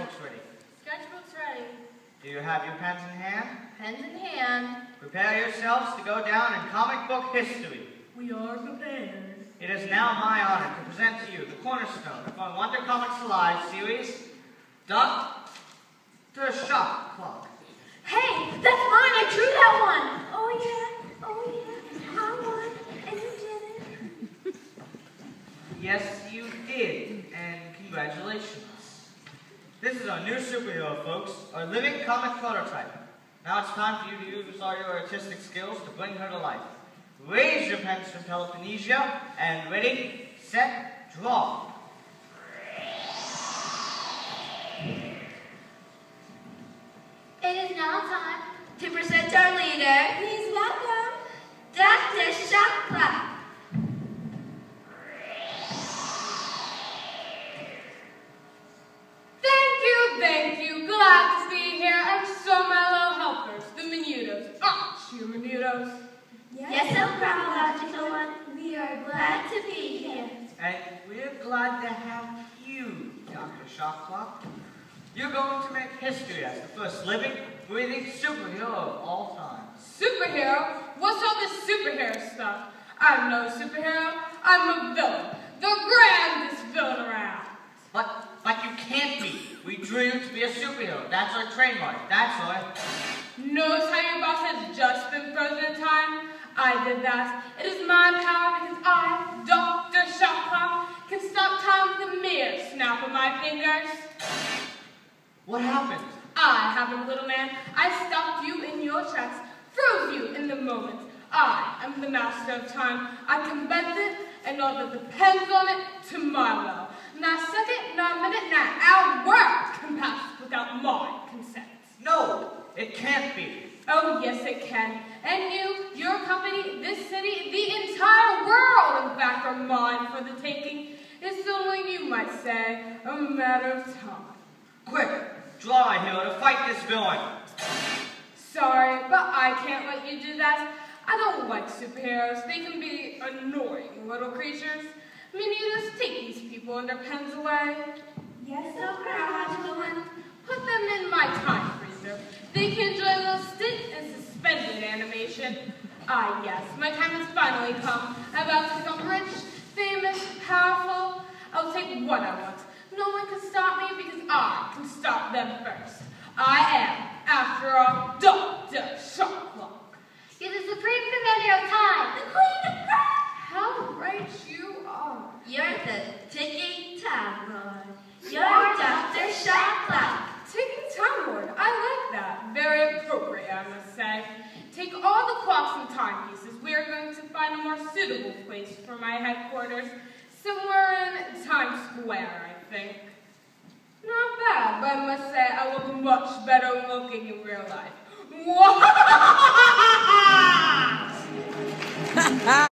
sketchbooks ready? Sketchbooks ready. Do you have your pens in hand? Pens in hand. Prepare yourselves to go down in comic book history. We are prepared. It is now my honor to present to you the cornerstone of our Wonder Comics Alive series, Duck the Shock Clock. Hey, that's mine. I drew that one. Oh yeah. Oh yeah. I won, and you did it. Yes, you did, and congratulations. This is our new superhero, folks, our living comic prototype. Now it's time for you to use all your artistic skills to bring her to life. Raise your pens from Peloponnesia, and ready, set, draw. It is now time to present our leader. Please you, Menudos? Yes, so chronological one. We are glad to be here. And we're glad to have you, Dr. Shockclock. You're going to make history as the first living, breathing superhero of all time. Superhero? What's all this superhero stuff? I'm no superhero. I'm a villain. The grandest villain around. But, but you can't be. We drew you to be a superhero. That's our trademark. That's our... Notice how your boss has just been frozen in time? I did that. It is my power because I, Dr. Shopclock, can stop time with a mere snap of my fingers. What happened? I happened, little man. I stopped you in your tracks, froze you in the moment. I am the master of time. I can bend it, and all that depends on it, to my will. Not second, not minute, not hour word can pass without my consent. No, it can't be. Oh, yes, it can. And you, your company, this city, the entire world, in fact, are mine for the taking. It's only, you might say, a matter of time. Quick, draw a hero to fight this villain. Sorry, but I can't let you do that. I don't like superheroes. They can be annoying little creatures. I mean, you just take these people and their pens away. Yes, so chronological one. Put them in my time freezer. They can enjoy suspended animation. Ah, yes, my time has finally come. I'm about to become rich, famous, powerful. I'll take what I want. No one can stop me because I can stop them first. I am, after all, Dr. Shopclock. You're the supreme commander of time, the queen of crime. How right you are. You're the ticking time bomb. You're Dr. Shotclock. Taking time lord, I like that. Very appropriate, I must say. Take all the clocks and timepieces. We are going to find a more suitable place for my headquarters. Somewhere in Times Square, I think. Not bad, but I must say I look much better looking in real life.